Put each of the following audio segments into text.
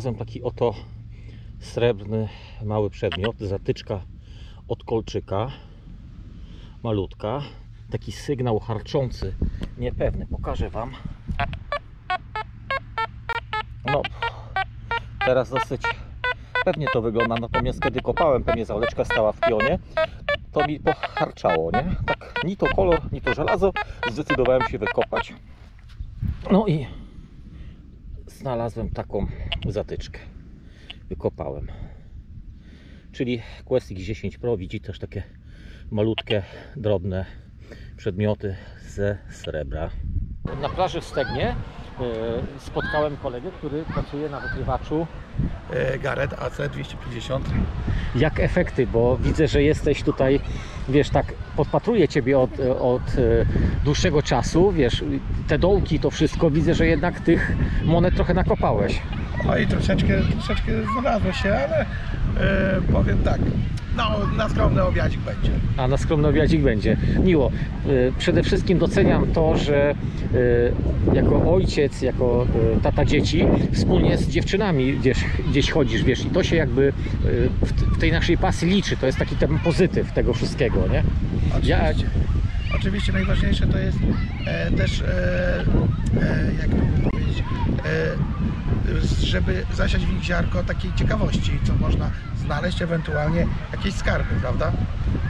znalazłem taki oto srebrny mały przedmiot, zatyczka od kolczyka, malutka, taki sygnał harczący, niepewny, pokażę Wam. No, teraz dosyć pewnie to wygląda, natomiast kiedy kopałem, pewnie zawleczka stała w pionie, to mi pocharczało, nie? Tak, ni to kolor, ni to żelazo, zdecydowałem się wykopać. No i znalazłem taką zatyczkę. Wykopałem. Czyli Quest X10 Pro widzi też takie malutkie, drobne przedmioty ze srebra. Na plaży w Stegnie e, spotkałem kolegę, który pracuje na wykrywaczu. E, Garrett AC250. Jak efekty, bo widzę, że jesteś tutaj, wiesz, tak podpatruję Ciebie od, od e, dłuższego czasu, wiesz, te dołki, to wszystko, widzę, że jednak tych monet trochę nakopałeś. No i troszeczkę, troszeczkę znalazło się, ale e, powiem tak, no na skromny obiadzik będzie. A na skromny obiadzik będzie. Miło. Y, Przede wszystkim doceniam to, że y, jako ojciec, jako y, tata dzieci, wspólnie z dziewczynami gdzieś, gdzieś chodzisz, wiesz, i to się jakby w tej naszej pasji liczy. To jest taki ten pozytyw tego wszystkiego, nie? Ja, Oczywiście. Oczywiście najważniejsze to jest e, też, e, e, jak to powiedzieć, e, żeby zasiać w nich ziarko takiej ciekawości, co można znaleźć, ewentualnie jakieś skarby, prawda?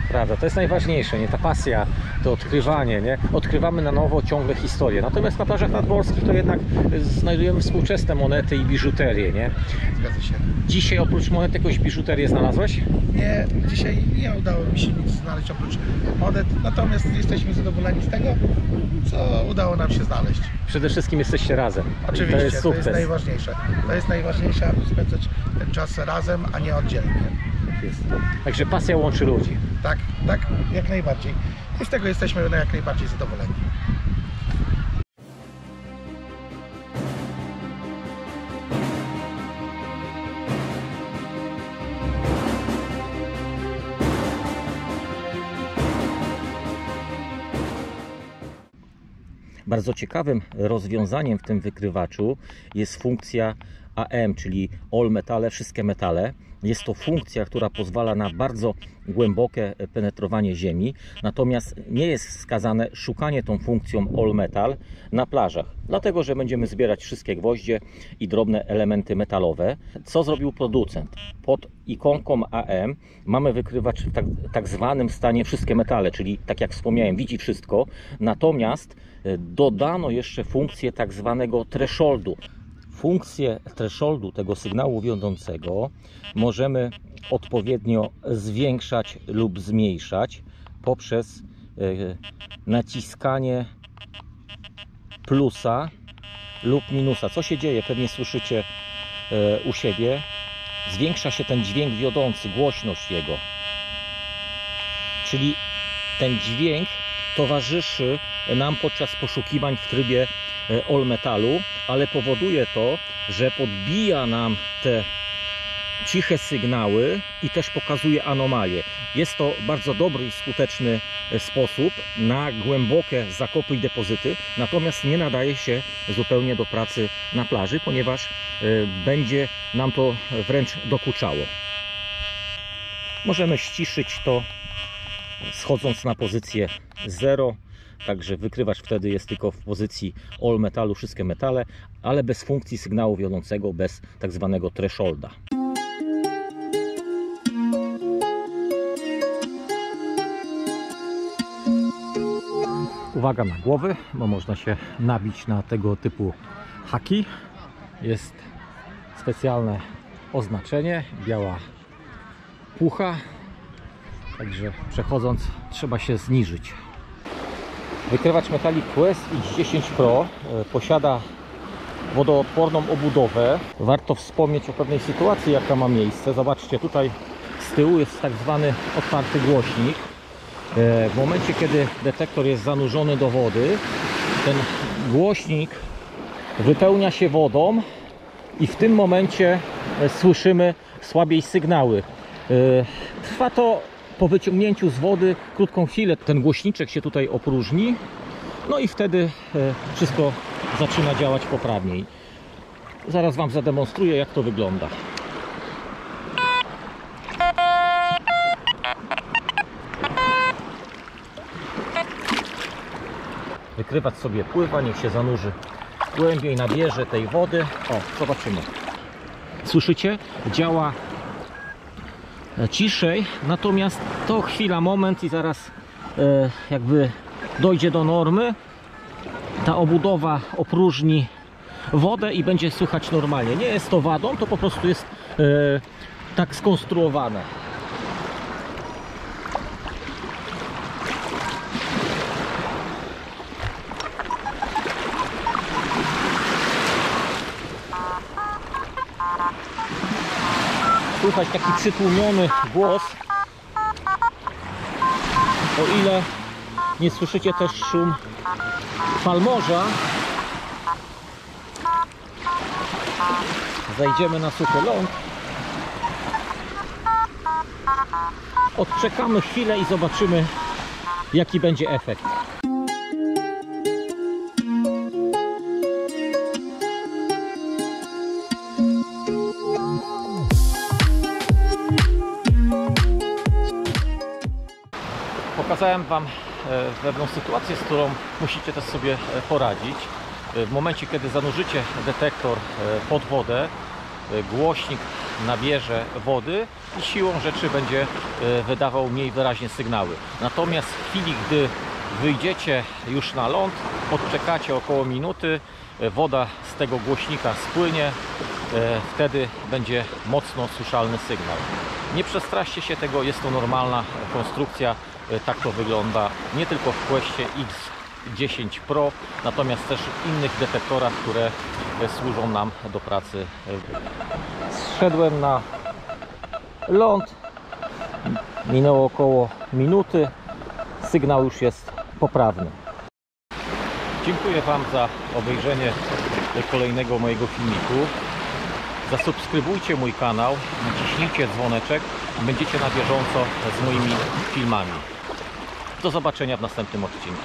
Prawda, to jest najważniejsze, nie? Ta pasja, to odkrywanie, nie? Odkrywamy na nowo ciągle historię. Natomiast na plażach nadmorskich to jednak znajdujemy współczesne monety i biżuterię, nie? Zgadza się. Dzisiaj oprócz monet jakąś biżuterię znalazłeś? Nie, dzisiaj nie udało mi się nic znaleźć oprócz monet, natomiast jesteśmy zadowoleni z tego, co udało nam się znaleźć. Przede wszystkim jesteście razem. Oczywiście, to jest sukces. najważniejsze. To jest najważniejsze, aby spędzać ten czas razem, a nie oddzielnie. Jest. Także pasja łączy ludzi. Tak, tak, jak najbardziej. I z tego jesteśmy jak najbardziej zadowoleni. Bardzo ciekawym rozwiązaniem w tym wykrywaczu jest funkcja AM, czyli All Metale, wszystkie metale. Jest to funkcja, która pozwala na bardzo głębokie penetrowanie ziemi, natomiast nie jest wskazane szukanie tą funkcją All Metal na plażach, dlatego że będziemy zbierać wszystkie gwoździe i drobne elementy metalowe. Co zrobił producent? Pod ikonką AM mamy wykrywacz w tak, tak zwanym stanie wszystkie metale, czyli tak jak wspomniałem, widzi wszystko, natomiast e, dodano jeszcze funkcję tak zwanego thresholdu. Funkcję thresholdu tego sygnału wiodącego możemy odpowiednio zwiększać lub zmniejszać poprzez e, naciskanie plusa lub minusa. Co się dzieje? Pewnie słyszycie e, u siebie. Zwiększa się ten dźwięk wiodący, głośność jego. Czyli ten dźwięk towarzyszy nam podczas poszukiwań w trybie all metalu, ale powoduje to, że podbija nam te ciche sygnały i też pokazuje anomalie. Jest to bardzo dobry i skuteczny e, sposób na głębokie zakopy i depozyty, natomiast nie nadaje się zupełnie do pracy na plaży, ponieważ e, będzie nam to wręcz dokuczało. Możemy ściszyć to schodząc na pozycję 0. Także wykrywacz wtedy jest tylko w pozycji all metalu, wszystkie metale, ale bez funkcji sygnału wiodącego, bez tak zwanego thresholda. Uwaga na głowy, bo można się nabić na tego typu haki. Jest specjalne oznaczenie, biała pucha, Także przechodząc trzeba się zniżyć. Wykrywacz metali Quest X10 Pro e, posiada wodoodporną obudowę. Warto wspomnieć o pewnej sytuacji, jaka ma miejsce. Zobaczcie, tutaj z tyłu jest tak zwany otwarty głośnik. E, W momencie, kiedy detektor jest zanurzony do wody, ten głośnik wypełnia się wodą i w tym momencie e, słyszymy słabiej sygnały. Trwa to po wyciągnięciu z wody krótką chwilę. Ten głośniczek się tutaj opróżni, no i wtedy e, wszystko zaczyna działać poprawniej. zaraz Wam zademonstruję, jak to wygląda. Wykrywać sobie pływa, niech się zanurzy głębiej, nabierze tej wody. O, zobaczymy. Słyszycie? Działa ciszej, natomiast to chwila, moment i zaraz e, jakby dojdzie do normy. Ta obudowa opróżni wodę i będzie słychać normalnie. Nie jest to wadą, to po prostu jest e, tak skonstruowane. Słychać taki przytłumiony głos. O ile nie słyszycie też szum fal morza, zajdziemy na suchy ląd. Odczekamy chwilę i zobaczymy jaki będzie efekt. Pokazałem Wam e, pewną sytuację, z którą musicie też sobie e, poradzić. E, W momencie, kiedy zanurzycie detektor pod wodę, głośnik nabierze wody i siłą rzeczy będzie wydawał mniej wyraźnie sygnały. Natomiast w chwili, gdy wyjdziecie już na ląd, odczekacie około minuty, woda z tego głośnika spłynie, wtedy będzie mocno słyszalny sygnał. Nie przestraszcie się tego, jest to normalna konstrukcja, e, tak to wygląda nie tylko w Questie X10 Pro, natomiast też w innych detektorach, które e, służą nam do pracy. Zszedłem na ląd, minęło około minuty, sygnał już jest poprawny. Dziękuję Wam za obejrzenie kolejnego mojego filmiku. Zasubskrybujcie mój kanał, naciśnijcie dzwoneczek będziecie na bieżąco z moimi filmami. Do zobaczenia w następnym odcinku.